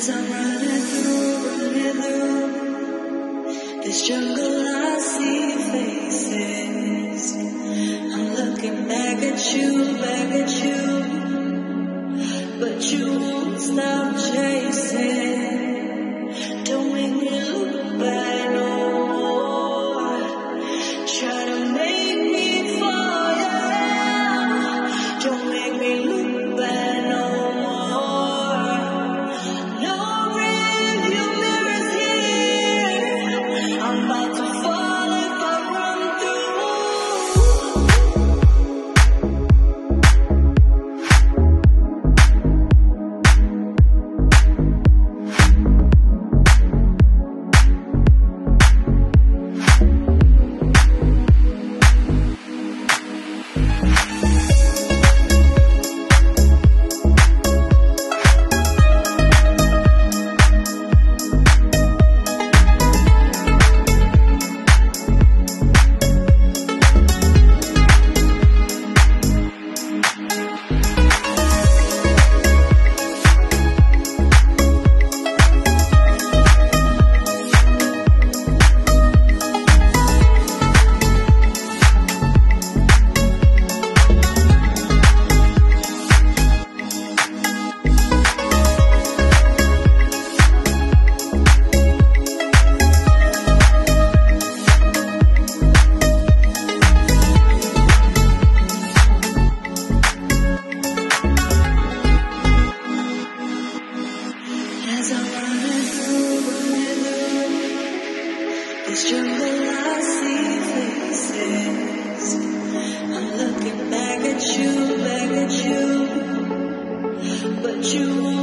As I'm running through, running through this jungle, I see faces. I'm looking back at you, back at you. But you